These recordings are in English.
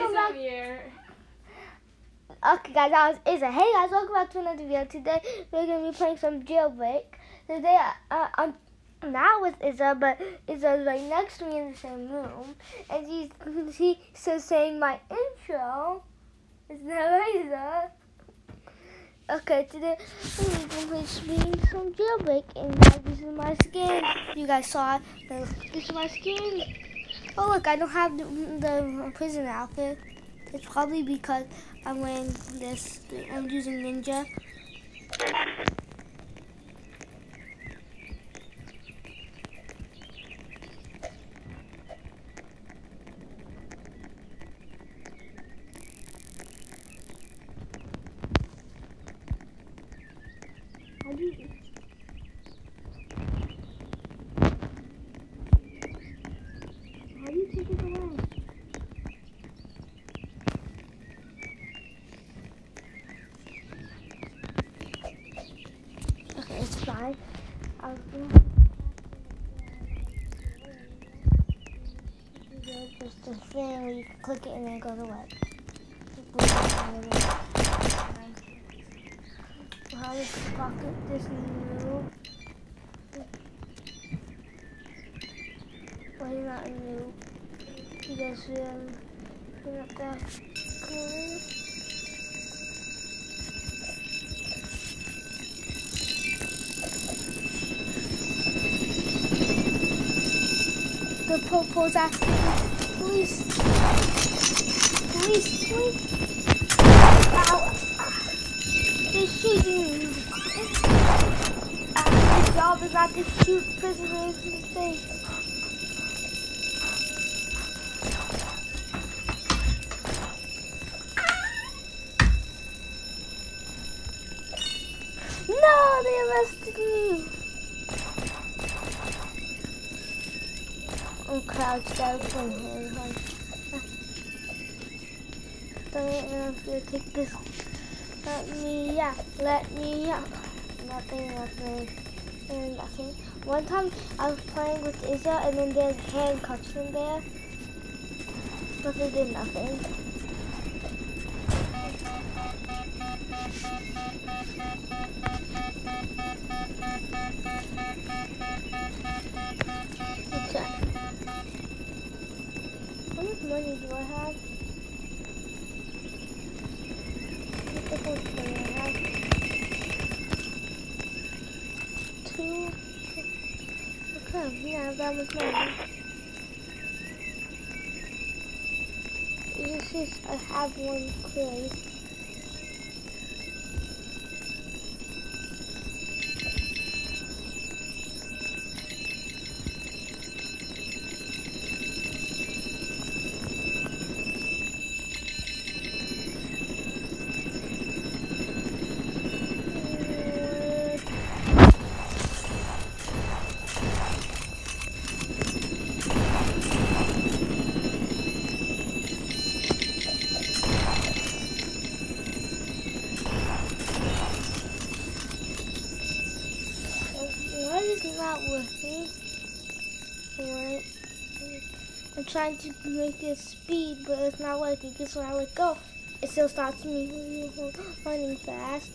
welcome back. here. Okay, guys, that was Izza. Hey, guys, welcome back to another video. Today we're gonna be playing some jailbreak. Today, uh, I'm not with Izza, but Izza's right next to me in the same room, and she's she says saying my intro. Is that right? Okay, today we're gonna be playing some jailbreak, and guys, this is my skin. You guys saw it. This is my skin. Oh look, I don't have the, the prison outfit. It's probably because I'm wearing this. I'm using Ninja. How do you- How do you take it away? Okay, it's fine. I'll do just a thing where click it and then go to web. How pocket this new. Well, he's not new. You guys? Um, he's not that good. The popo's after Police. Police, police. Ow. They're shooting me. Uh, His job is not to shoot prisoners in the face. No, they arrested me. I'm down Don't take this. Let me out. Let me out. Nothing, nothing, and nothing. One time I was playing with Izza and then there's handcuffs in there. But they did nothing. Okay. How much money do I have? Do I have? Two. Okay, yeah, I have that money. This is, I have one crate. Why is it not working? What? I'm trying to make it speed, but it's not working. Because when I let go, it still stops me running fast.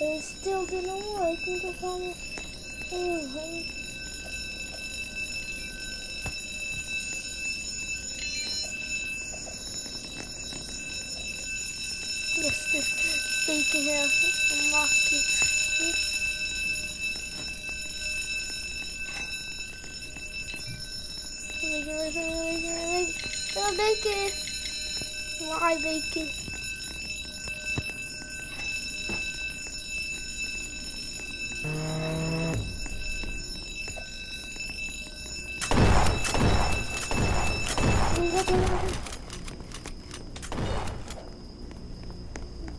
It still didn't work because I'm. Oh, Yes, here. I'm lucky. Bacon, bacon, bacon, bacon. Oh, bacon. Why bacon?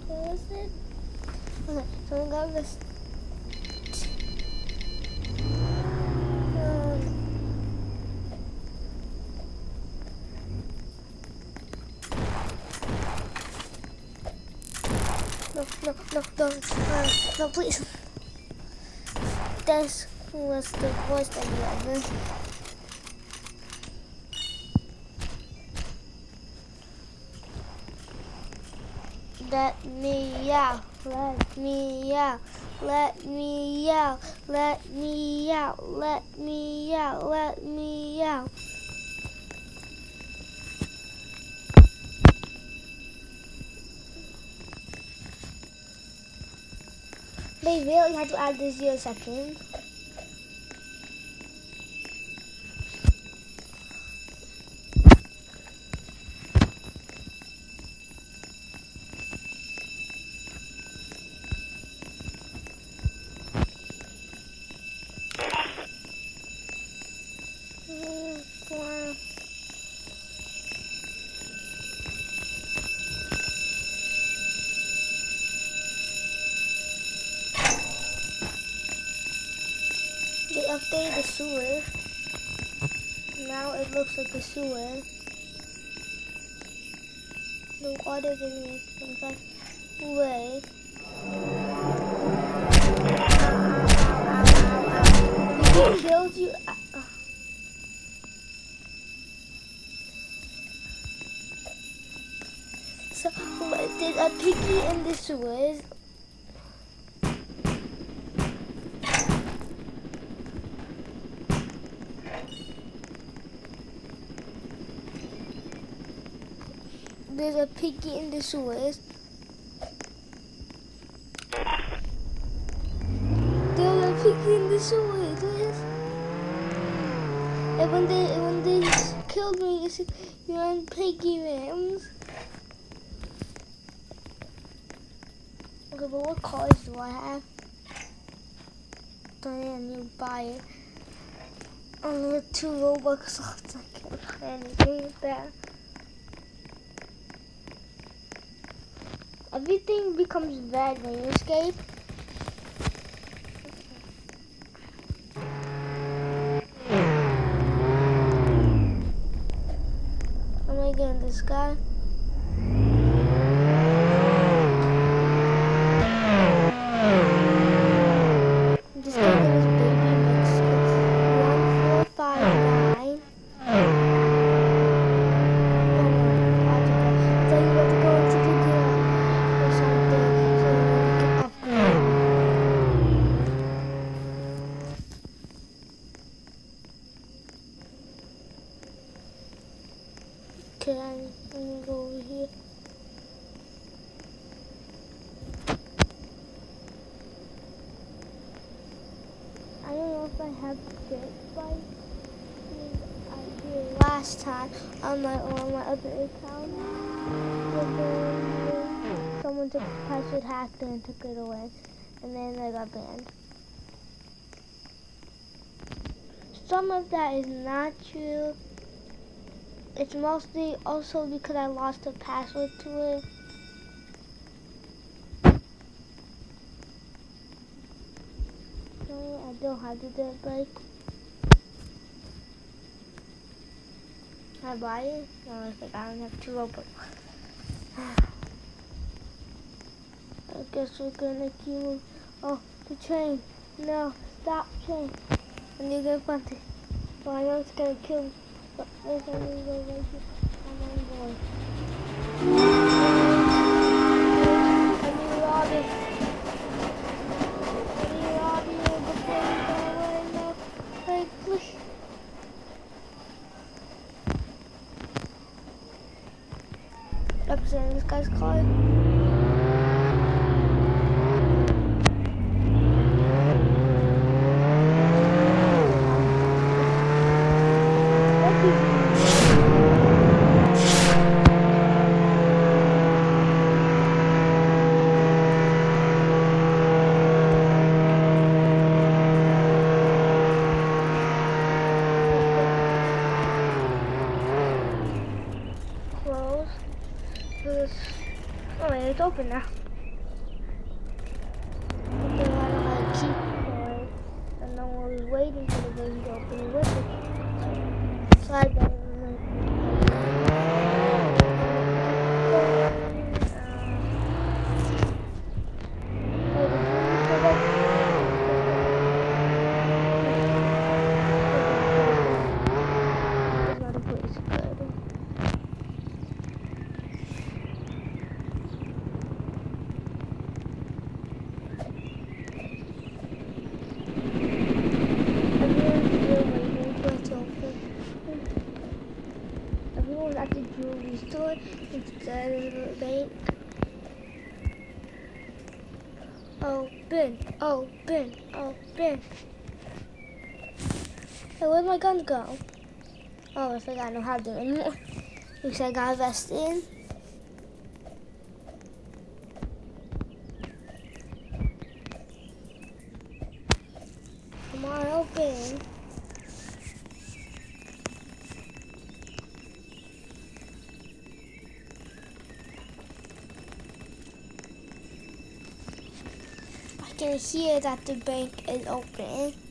Where is it? Okay, so we got this. Um, no, no, no, uh, no, please. This was the worst idea ever. Let me out, let me out, let me out, let me out, let me out, let me out. They really had to add the zero seconds. They updated the sewer. Now it looks like a sewer. The water didn't make. Wait. He killed you. uh, So, what, did a piggy in the sewers? There's a piggy in the sewers. There's a piggy in the sewers. And when they when they killed me, they said you're on piggy rams. Okay, but what cars do I have? Don't need to buy it. Only two Robux left. I can't buy anything with Everything becomes bad when you escape. Am I getting this guy? I'm just getting this baby Mexico. One, four, five, nine. Oh my God, so you have to go into the garage or something so you can upgrade. Okay, I'm gonna go over here. I don't know if I have dirt bike. I did last time on my on my other account. But then someone took the password hacked and took it away, and then I got banned. Some of that is not true. It's mostly also because I lost the password to it. I don't have the dirt bike. I buy it? No, I think I don't have two Robux. Guess we're gonna keep. Oh, the train. No, stop train. And you're gonna find it. Well, I know it's gonna kill me. But there's only go right here. I'm on board. I need Robin. I need Robin before we go away. No, like, please. Representing this guy's car. Close. This. Oh wait, it's open now. Okay, why don't I keep for it? And then while we're waiting for the game to open with it. Slide down. at the jewelry store instead of the bank. Open, open, open. Hey, where'd my gun go? Oh, I forgot I don't have them anymore. Looks like I got vested in. Come on, open. I can hear that the bank is open.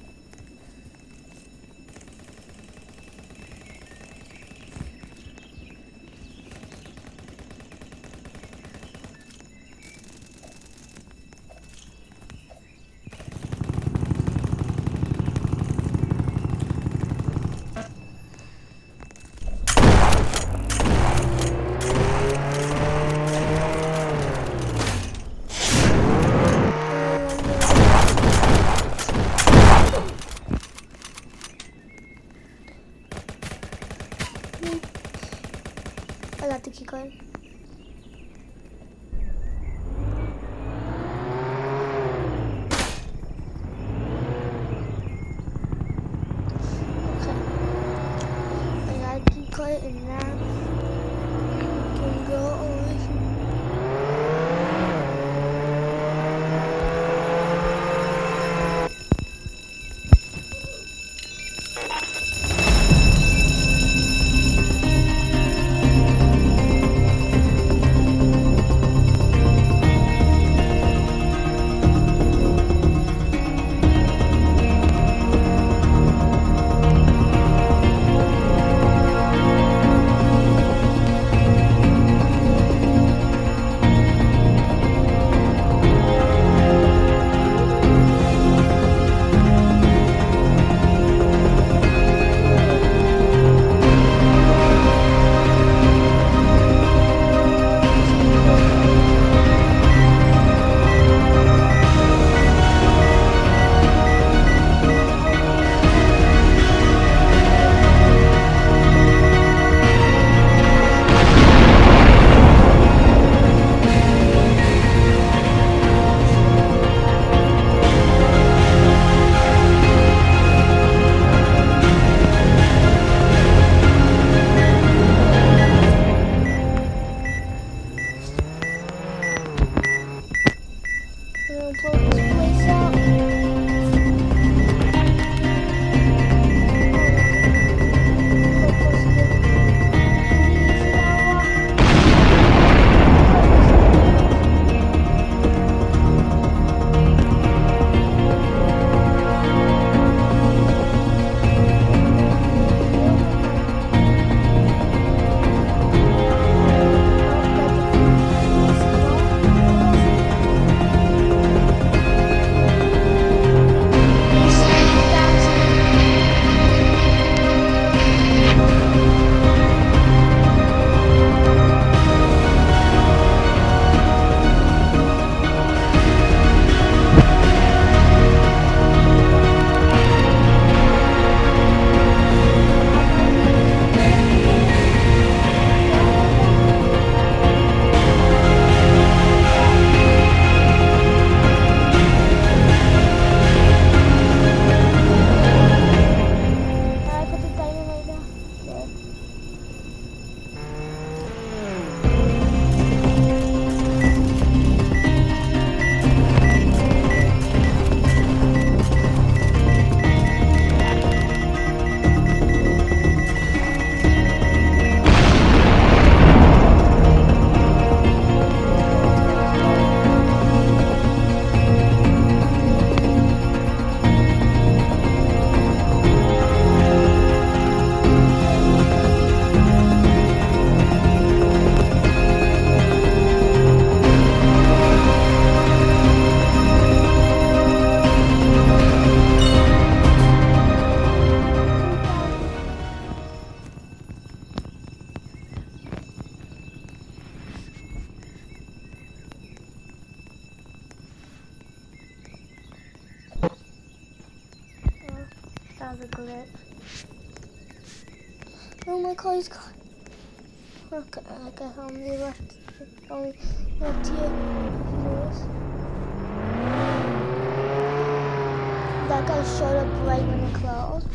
look like when it closed.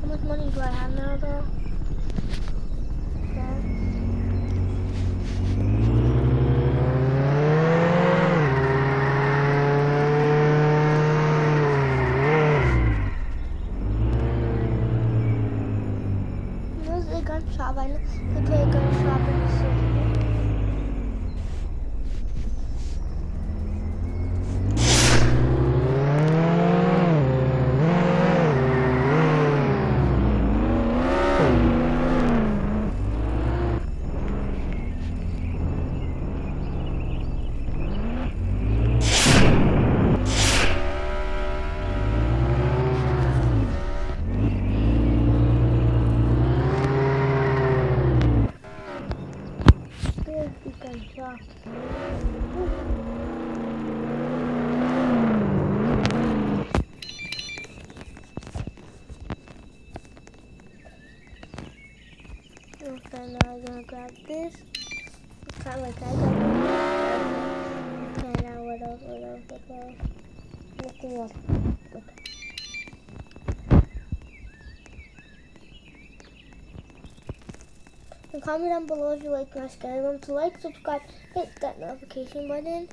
How much money do I have now, though? Yeah. comment down below if you like my Skyrim. To like, subscribe, hit that notification button.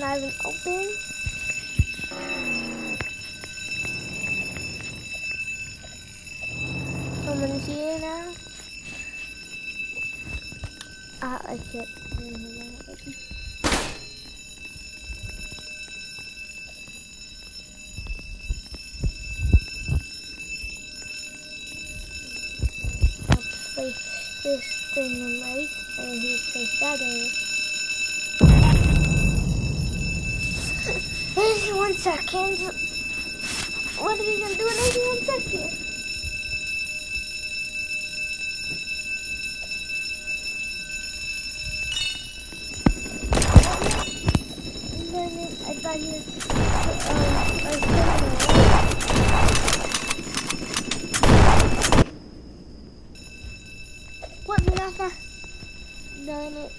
Not even open. Someone's here now. Ah, I can't. Place this thing in right, and he place that in. Eighty-one seconds. What are we gonna do in eighty-one seconds? And then I thought he was um, a criminal. What Mustafa? Done it.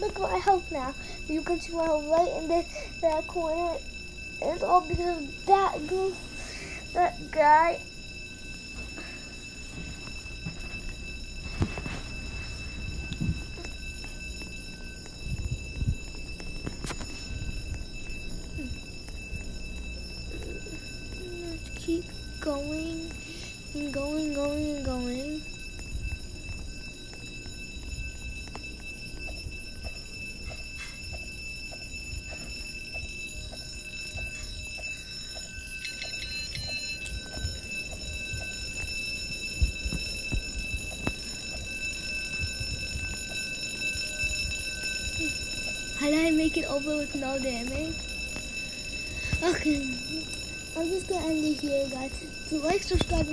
Look at my health now. You can see my health right in this that corner. It's all because of that goof, that guy. Let's keep going and going, going, going. How did I make it over with no damage? Okay. I'm just gonna end it here, guys. So like, subscribe,